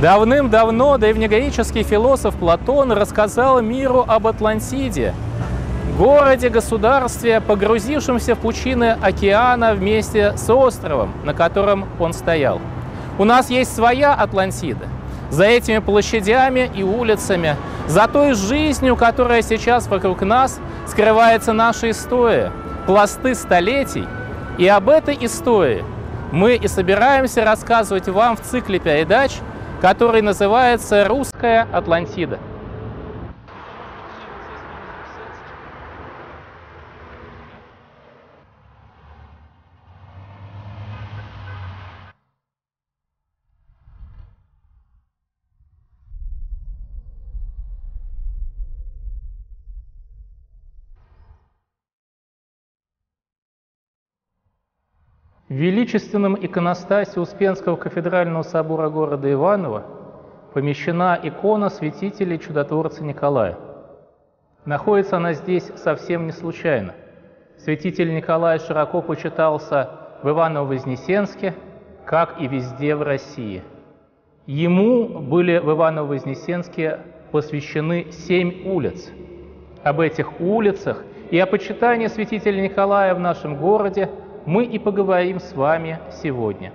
Давным-давно древнегреческий философ Платон рассказал миру об Атлантиде, городе-государстве, погрузившемся в пучины океана вместе с островом, на котором он стоял. У нас есть своя Атлантида. За этими площадями и улицами, за той жизнью, которая сейчас вокруг нас, скрывается наша история, пласты столетий. И об этой истории мы и собираемся рассказывать вам в цикле передач, который называется «Русская Атлантида». В величественном иконостасе Успенского кафедрального собора города Иваново помещена икона святителя чудотворца Николая. Находится она здесь совсем не случайно. Святитель Николай широко почитался в Иваново-Вознесенске, как и везде в России. Ему были в Иваново-Вознесенске посвящены семь улиц. Об этих улицах и о почитании святителя Николая в нашем городе – мы и поговорим с вами сегодня.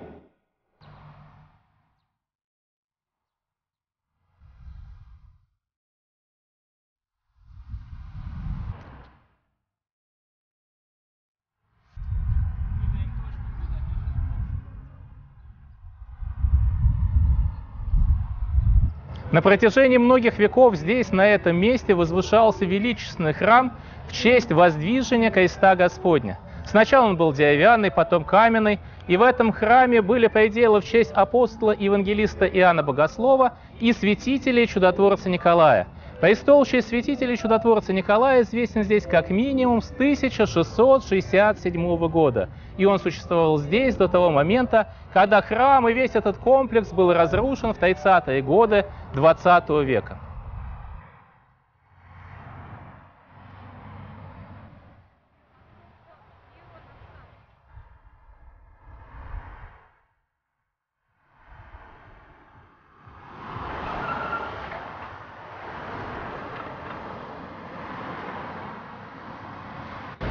На протяжении многих веков здесь, на этом месте, возвышался величественный храм в честь воздвижения креста Господня – Сначала он был деревянный, потом каменный, и в этом храме были пределы в честь апостола евангелиста Иоанна Богослова и святителей чудотворца Николая. Престол в честь святителей чудотворца Николая известен здесь как минимум с 1667 года, и он существовал здесь до того момента, когда храм и весь этот комплекс был разрушен в 30-е годы 20 века.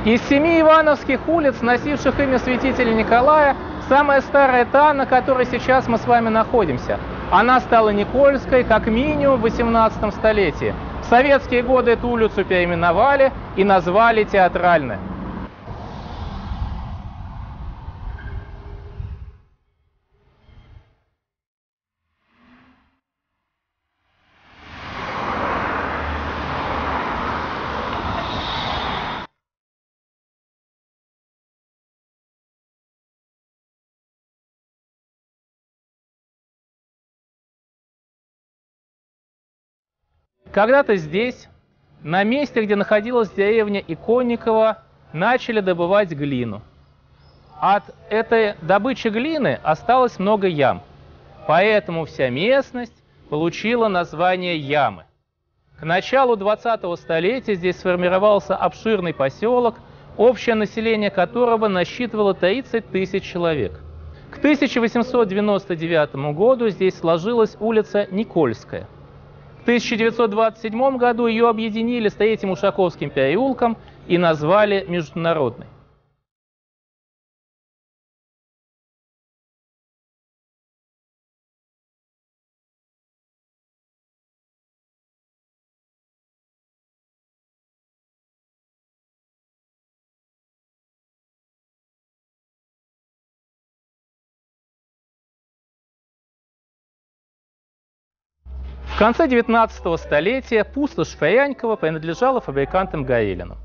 Из семи Ивановских улиц, носивших имя святителя Николая, самая старая та, на которой сейчас мы с вами находимся. Она стала Никольской как минимум в 18 столетии. В советские годы эту улицу переименовали и назвали Театральной. Когда-то здесь, на месте, где находилась деревня Иконникова, начали добывать глину. От этой добычи глины осталось много ям, поэтому вся местность получила название Ямы. К началу 20-го столетия здесь сформировался обширный поселок, общее население которого насчитывало 30 тысяч человек. К 1899 году здесь сложилась улица Никольская – в 1927 году ее объединили с Третьим Ушаковским переулком и назвали Международной. Конце 19 столетия пустошь Фаянькова принадлежала фабрикантам Горелину.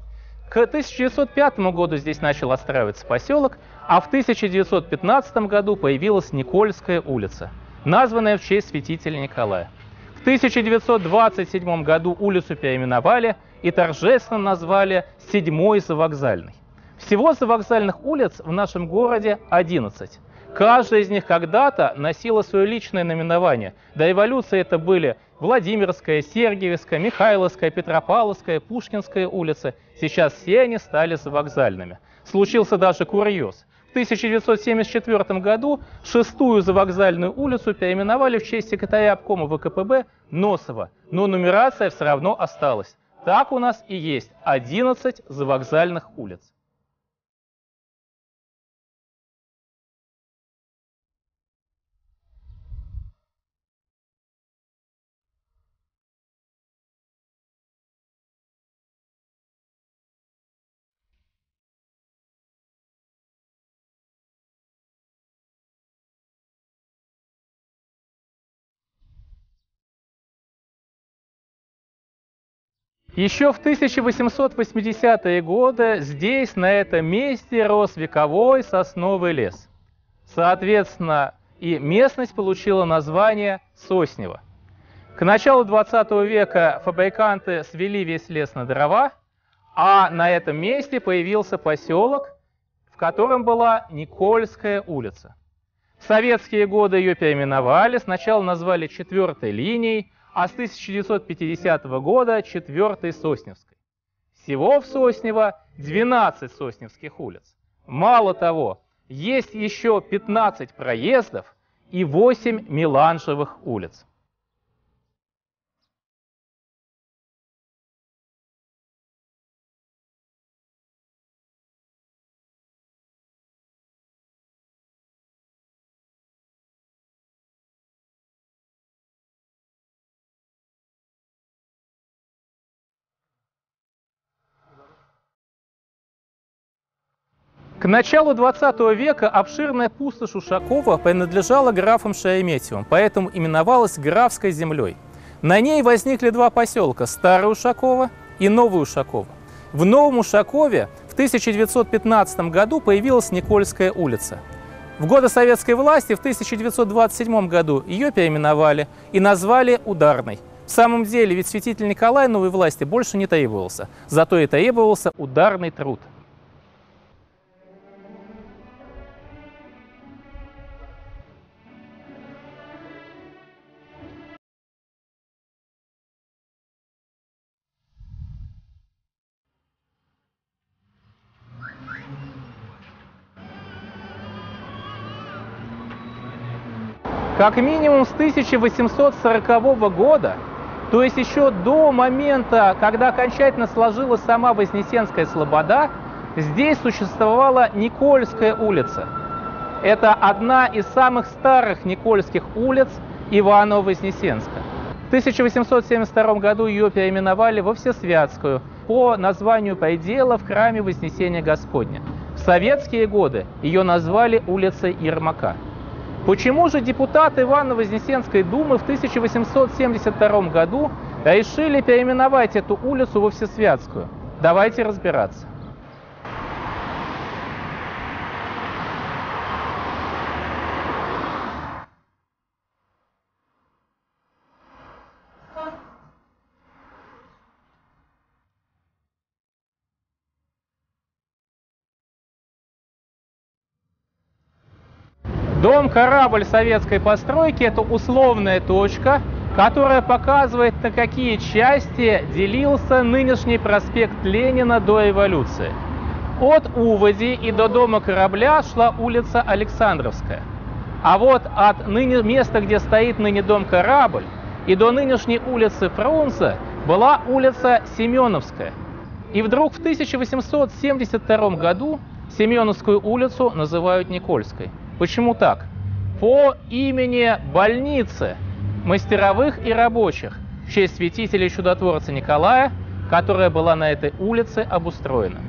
К 1905 году здесь начал отстраиваться поселок, а в 1915 году появилась Никольская улица, названная в честь святителя Николая. В 1927 году улицу переименовали и торжественно назвали «Седьмой завокзальной». Всего завокзальных улиц в нашем городе 11. Каждая из них когда-то носила свое личное наименование. До революции это были Владимирская, Сергиевская, Михайловская, Петропавловская, Пушкинская улицы. Сейчас все они стали вокзальными. Случился даже курьез. В 1974 году шестую завокзальную улицу переименовали в честь секретаря обкома ВКПБ Носова, но нумерация все равно осталась. Так у нас и есть 11 завокзальных улиц. Еще в 1880-е годы здесь, на этом месте, рос вековой сосновый лес. Соответственно, и местность получила название Соснево. К началу 20 века фабриканты свели весь лес на дрова, а на этом месте появился поселок, в котором была Никольская улица. В советские годы ее переименовали, сначала назвали четвертой линией, а с 1950 года четвертой Сосневской. Всего в Соснево 12 сосневских улиц. Мало того, есть еще 15 проездов и 8 меланжевых улиц. К началу 20 века обширная пустошь Ушакова принадлежала графам Шереметьевым, поэтому именовалась Графской землей. На ней возникли два поселка – Старый Ушаково и Новый Ушаково. В Новом Ушакове в 1915 году появилась Никольская улица. В годы советской власти в 1927 году ее переименовали и назвали Ударной. В самом деле, ведь святитель Николай новой власти больше не требовался, зато и требовался ударный труд – Как минимум с 1840 года, то есть еще до момента, когда окончательно сложилась сама Вознесенская слобода, здесь существовала Никольская улица. Это одна из самых старых Никольских улиц Иваново-Вознесенска. В 1872 году ее переименовали во Всесвятскую по названию предела в храме Вознесения Господня. В советские годы ее назвали улицей Ермака. Почему же депутаты Иваново-Вознесенской думы в 1872 году решили переименовать эту улицу во Всесвятскую? Давайте разбираться. Дом-корабль советской постройки – это условная точка, которая показывает, на какие части делился нынешний проспект Ленина до революции. От Уводи и до дома корабля шла улица Александровская. А вот от ныне, места, где стоит ныне дом-корабль, и до нынешней улицы Фрунзе была улица Семеновская. И вдруг в 1872 году Семеновскую улицу называют Никольской. Почему так? По имени больницы мастеровых и рабочих в честь святителя и чудотворца Николая, которая была на этой улице обустроена.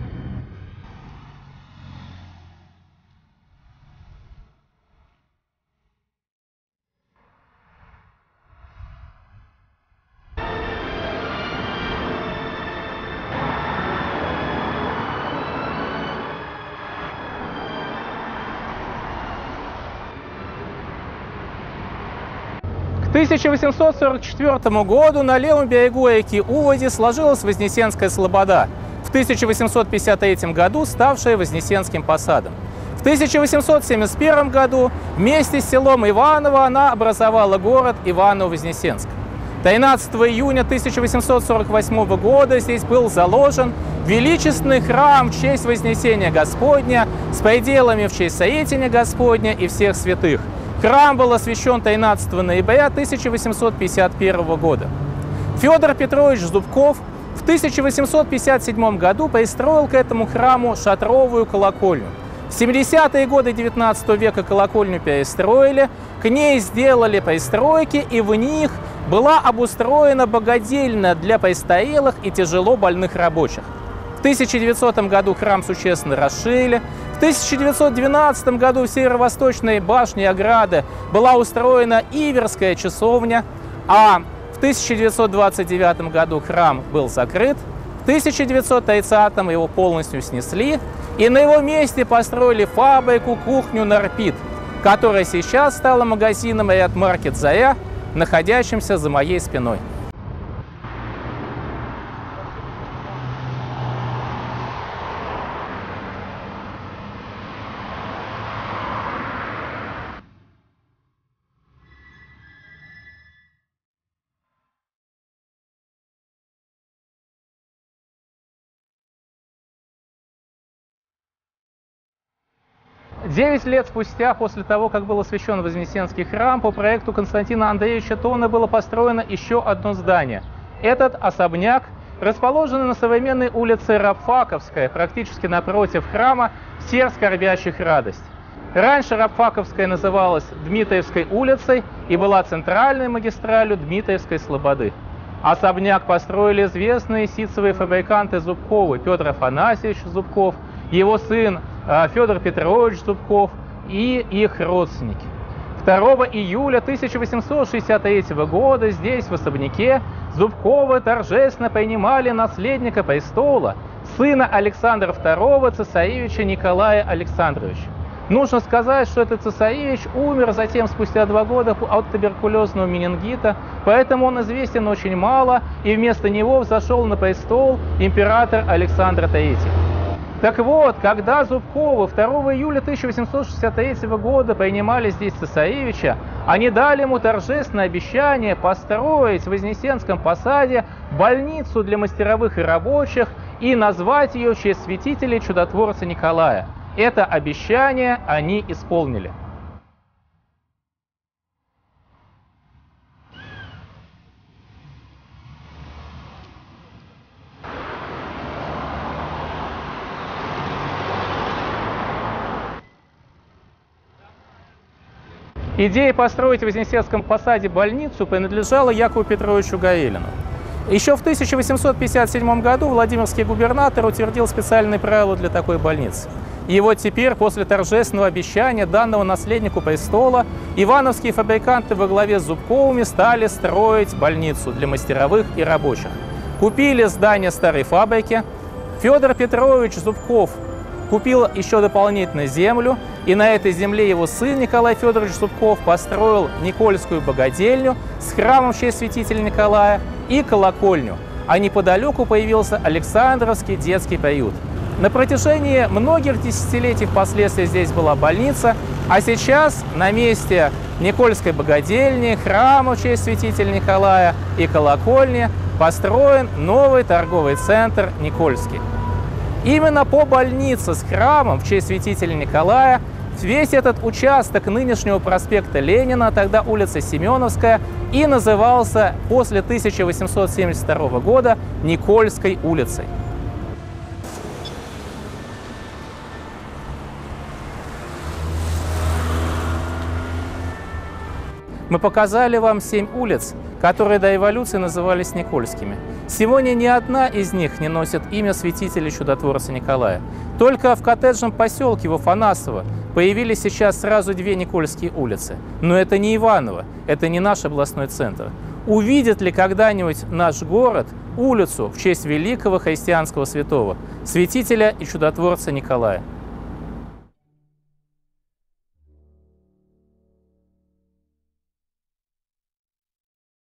К 1844 году на левом берегу реки Уводи сложилась Вознесенская слобода, в 1853 году ставшая Вознесенским посадом. В 1871 году вместе с селом Иваново она образовала город Иваново-Вознесенск. 13 июня 1848 года здесь был заложен величественный храм в честь Вознесения Господня с пределами в честь Соединения Господня и всех святых. Храм был освящен 13 ноября 1851 года. Федор Петрович Зубков в 1857 году пристроил к этому храму шатровую колокольню. В 70-е годы 19 века колокольню перестроили, к ней сделали пристройки, и в них была обустроена богадельня для престарелых и тяжело больных рабочих. В 1900 году храм существенно расширили. В 1912 году в северо-восточной башне ограды была устроена Иверская часовня, а в 1929 году храм был закрыт. В 1930 его полностью снесли, и на его месте построили фабрику, кухню «Нарпит», которая сейчас стала магазином «Ряд Маркет Заря», находящимся за моей спиной. Девять лет спустя, после того, как был освящен Вознесенский храм, по проекту Константина Андреевича Тона было построено еще одно здание. Этот особняк, расположенный на современной улице Рабфаковская, практически напротив храма, всех скорбящих радость. Раньше Рабфаковская называлась Дмитриевской улицей и была центральной магистралью Дмитриевской Слободы. Особняк построили известные ситцевые фабриканты Зубковы Петр Афанасьевич Зубков, его сын Федор Петрович Зубков и их родственники. 2 июля 1863 года здесь, в особняке, Зубковы торжественно принимали наследника престола, сына Александра II, цесаревича Николая Александровича. Нужно сказать, что этот цесаревич умер затем спустя два года от туберкулезного менингита, поэтому он известен очень мало, и вместо него взошел на престол император Александр III. Так вот, когда Зубковы 2 июля 1863 года принимали здесь цесаревича, они дали ему торжественное обещание построить в Вознесенском посаде больницу для мастеровых и рабочих и назвать ее в честь святителя чудотворца Николая. Это обещание они исполнили. Идея построить в Вознесенском посаде больницу принадлежала Якову Петровичу Гаилину. Еще в 1857 году Владимирский губернатор утвердил специальные правила для такой больницы. И вот теперь, после торжественного обещания данного наследнику престола, ивановские фабриканты во главе с Зубковыми стали строить больницу для мастеровых и рабочих. Купили здание старой фабрики. Федор Петрович Зубков купил еще дополнительно землю, и на этой земле его сын Николай Федорович Зубков построил Никольскую богадельню с храмом в честь святителя Николая и колокольню, а неподалеку появился Александровский детский приют. На протяжении многих десятилетий впоследствии здесь была больница, а сейчас на месте Никольской богадельни, храма в честь святителя Николая и колокольни построен новый торговый центр Никольский. Именно по больнице с храмом в честь святителя Николая весь этот участок нынешнего проспекта Ленина, тогда улица Семеновская, и назывался после 1872 года Никольской улицей. Мы показали вам семь улиц, которые до эволюции назывались Никольскими. Сегодня ни одна из них не носит имя святителя чудотворца Николая. Только в коттеджном поселке Вафанасово появились сейчас сразу две Никольские улицы. Но это не Иваново, это не наш областной центр. Увидит ли когда-нибудь наш город улицу в честь великого христианского святого, святителя и чудотворца Николая?